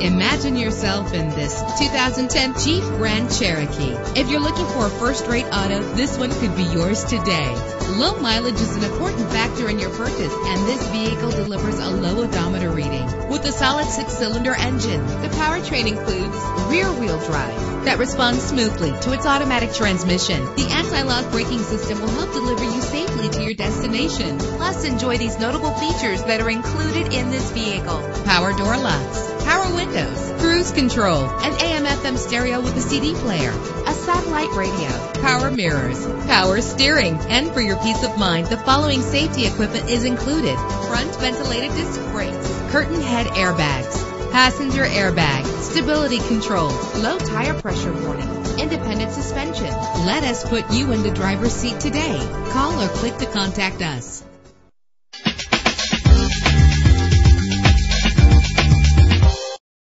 Imagine yourself in this 2010 Jeep Grand Cherokee. If you're looking for a first-rate auto, this one could be yours today. Low mileage is an important factor in your purchase, and this vehicle delivers a low odometer reading. With a solid six-cylinder engine, the powertrain includes rear-wheel drive that responds smoothly to its automatic transmission. The anti-lock braking system will help deliver you safely to your destination. Plus, enjoy these notable features that are included in this vehicle. Power door locks windows, cruise control, an AM FM stereo with a CD player, a satellite radio, power mirrors, power steering. And for your peace of mind, the following safety equipment is included. Front ventilated disc brakes, curtain head airbags, passenger airbag, stability control, low tire pressure warning, independent suspension. Let us put you in the driver's seat today. Call or click to contact us.